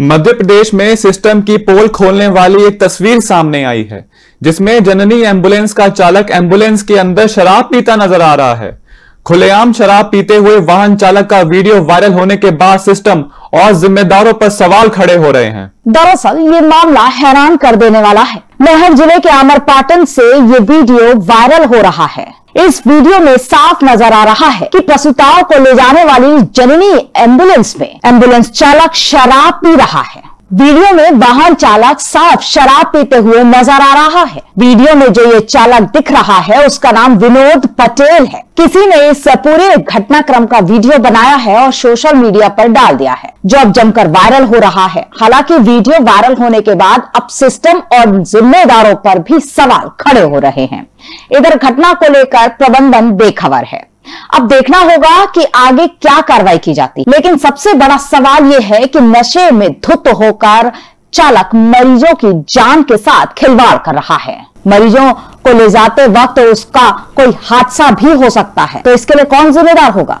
मध्य प्रदेश में सिस्टम की पोल खोलने वाली एक तस्वीर सामने आई है, जिसमें जननी एंबुलेंस का चालक एंबुलेंस के अंदर शराब पीता नज़र आ रहा है। खुलेआम शराब पीते हुए वाहन चालक का वीडियो वायरल होने के बाद सिस्टम और जिम्मेदारों पर सवाल खड़े हो रहे हैं। दरअसल, ये मामला हैरान कर देने वाला है। महर ज़िले के अमरपाटन से ये वीडियो वायरल हो रहा है। इस वीडियो में साफ़ नज़र आ रहा है कि प्रसूताओं को ले जाने वाली जननी एंबुलेंस में एंबुलेंस चालक शराब पी रहा है। वीडियो में वाहन चालक साफ़ शराब पीते हुए नज़र आ रहा है। वीडियो में जो ये चालक दिख रहा है, उसका नाम विनोद पटेल है। किसी ने इस पूरे घटनाक्रम का वीडियो बनाया है और सोशल मीडिया पर डाल दिया है। जो अब जमकर वायरल हो रहा है। हालाँकि वीडियो वायरल होने के बाद अब सिस्टम और जिम्मेदारों पर भी सवाल खड़े हो रहे हैं। इधर घटना को लेकर प्रबंधन बेखबर है। अब देखना होगा कि आगे क्या कार्रवाई की जाती। लेकिन सबसे बड़ा सवाल यह है कि नशे में धुत होकर चालक मरीजों की जान के साथ खिलवाड़ कर रहा है। मरीजों को ले जाते वक्त उसका कोई हादसा भी हो सकता है। तो इसके लिए कौन जिम्मेदार होगा?